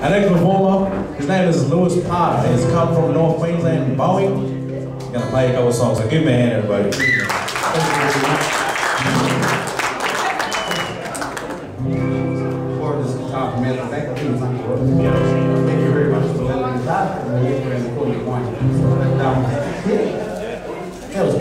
Our next performer, his name is Lewis Parker. He's come from North Queensland, Bowen. He's to play a couple songs. So give me a hand, everybody. Thank you very much. For letting the. That was.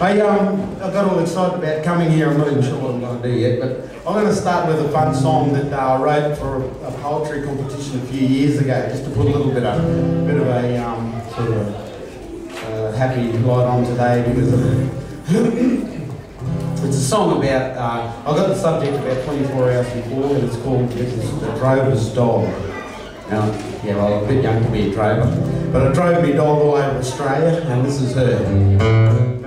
I um I got all excited about coming here. I'm not even sure what I'm going to do yet, but I'm going to start with a fun song that uh, I wrote for a, a poetry competition a few years ago, just to put a little bit of bit of a um, sort of a, uh, happy light on today because It's a song about, uh, I got the subject about 24 hours before, and it's called The Drover's Dog. Now, yeah, well, I'm a bit young to be a drover, but I drove my dog all over Australia, and this is her.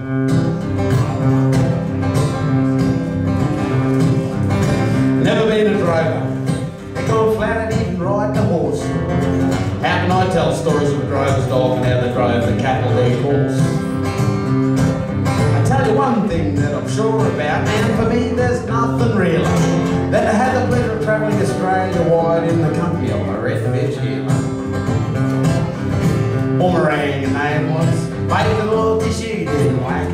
Dog they drove the cattle their course? I tell you one thing that I'm sure about, and for me there's nothing realer than to have the pleasure of travelling Australia wide in the company of my refuge heeler. Boomerang her name was, baby the loyalty she didn't like.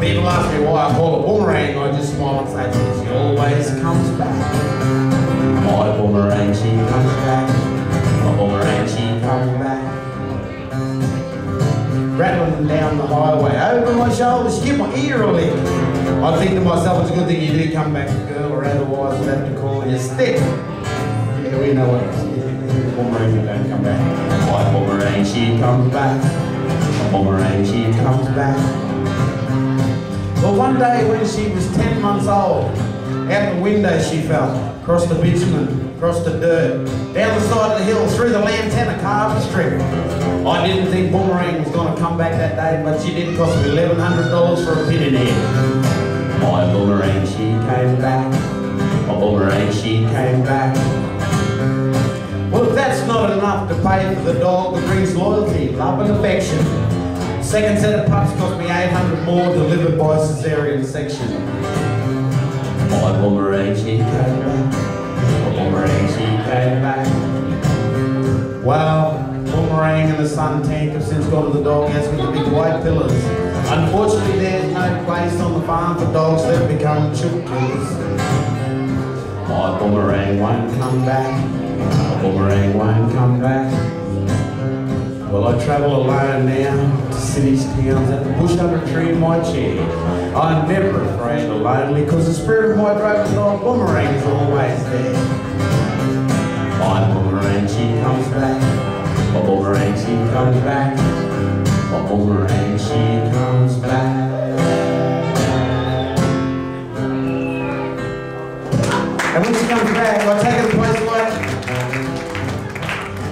People ask me why I call her boomerang, I just smile and say she always comes back. Down the highway. Over my shoulder, give my ear a lick. I think to myself, it's a good thing you do come back, girl, or otherwise I'd have to call you stick. Yeah, we know what boomerang you don't come back. My boomerang, she comes back. Boomerang, she comes back. Well, one day when she was 10 months old, out the window she fell, across the bitumen, across the dirt, down the side of the hill, through the lantana strip. I didn't think Boomerang was going to come back that day, but she did cost me $1,100 for a pin in it. My Boomerang, she came back. My Boomerang, she came back. Well, if that's not enough to pay for the dog that brings loyalty, love and affection, second set of pups cost me 800 more delivered by cesarean section. My boomerang, she came back. My boomerang, she came back. Well, boomerang and the sun tank have since gone to the dog house with the big white pillars. Unfortunately, there's no place on the farm for dogs that become killers. My boomerang won't come back. My boomerang won't come back. Well, I travel a alone now to cities, towns, and the bush under a tree in my chair. I'm never afraid or lonely, cause the spirit of my drover's dog boomerang is always there. My boomerang, she comes back. My boomerang, she comes back. My boomerang, she comes back. And when she comes back, I take like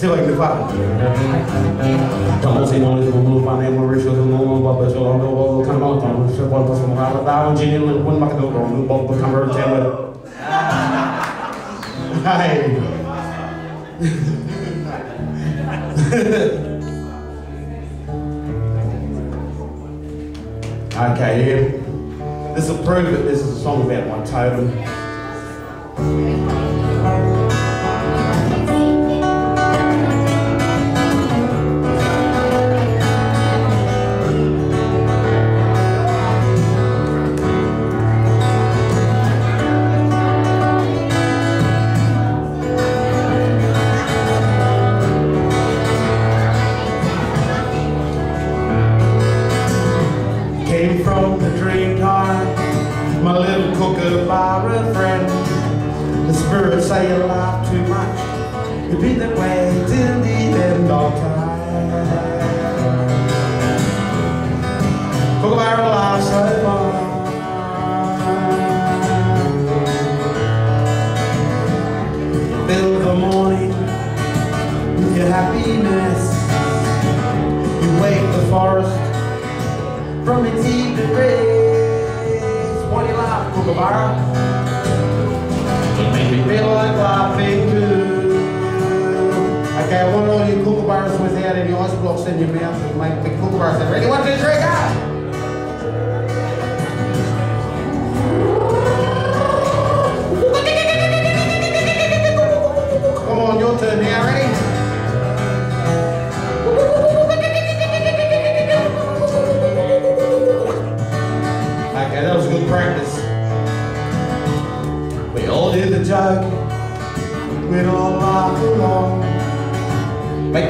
Let's see if I can do five. Double Seymour, West Bungalow, Five Man, One Roof, Still Come Over, Bob Bezville, Longville, Wallable, Connemara, John, One Brush, One Hollow, Darwin, Genius, Middle, One Macadillo, One Real, Oakville, Cumberland, and Tamworth. Hi. Okay, yeah. This will prove that this is a song about my totem.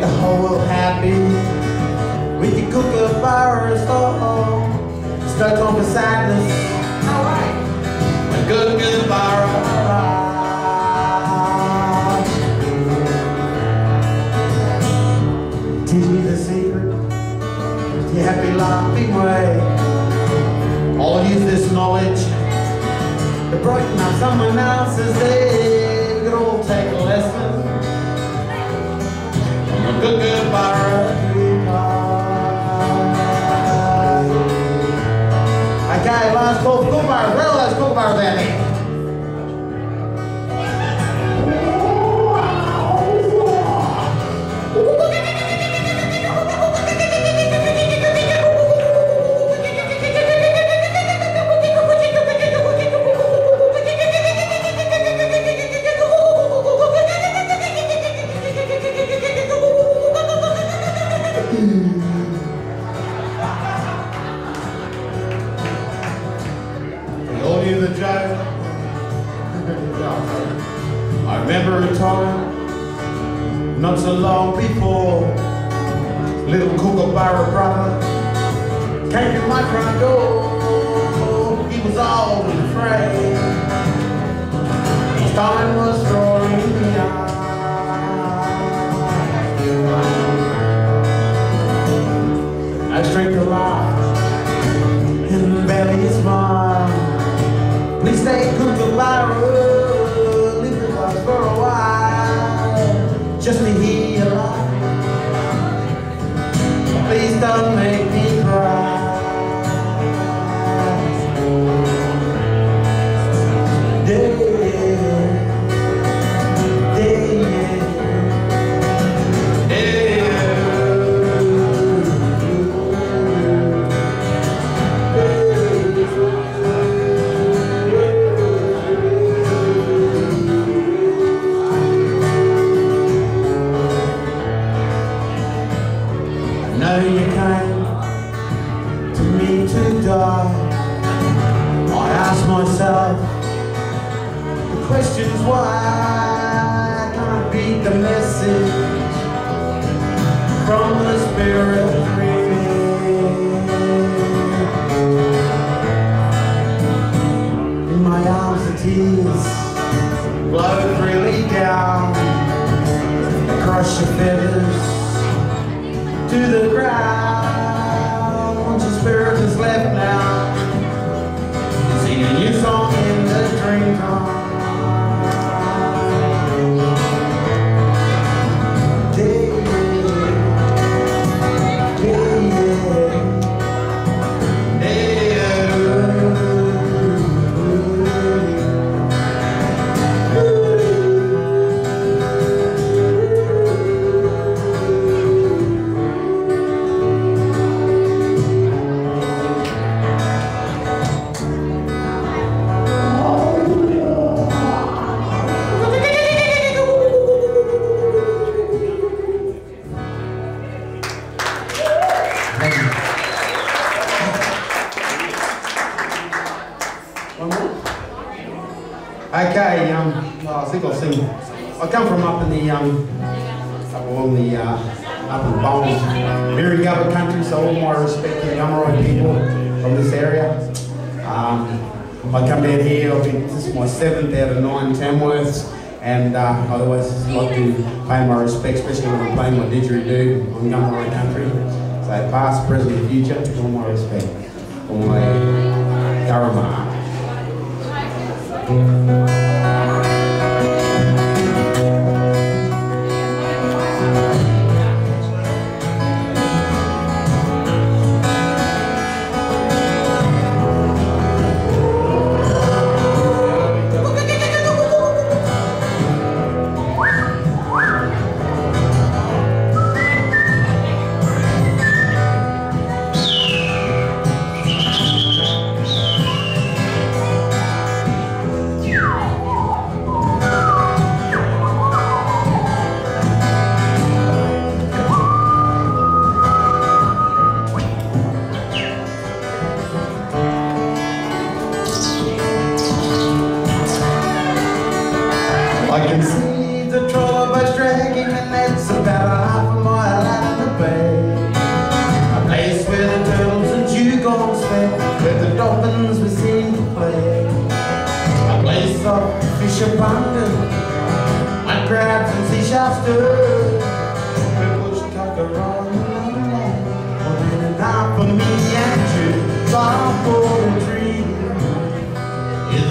The whole world happy. We can cook a fire and. It's no time for sadness. A good, good fire. Teach me the secret. The happy laughing way. I'll use this knowledge to brighten up someone else's day. Front door. He was always afraid. His was tears flow freely Okay, um, I think I'll sing. I come from up in the, um, up along the, uh, up in country, so all my respect to the Yamarai people from this area. Um, I come down here, I've been, this is my seventh out of nine Tamworths, and uh, I always like to pay my respect, especially when I'm playing my didgeridoo on Yamarai country. So past, present, and future, all my respect my Karama. shall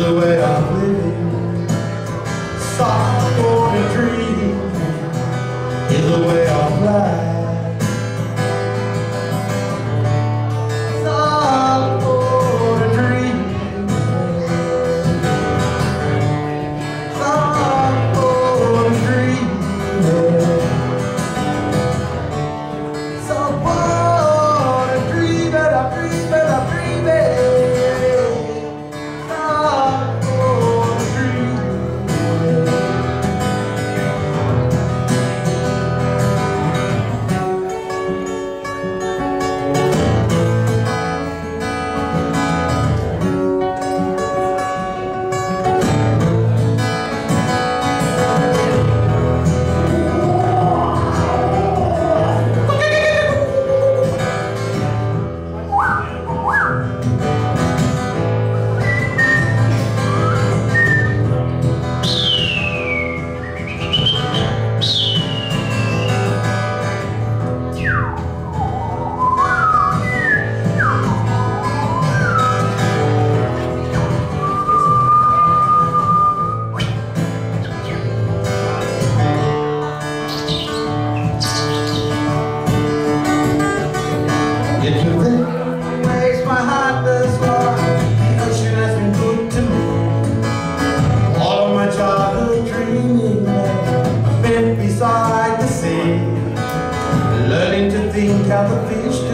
the way I'm to think how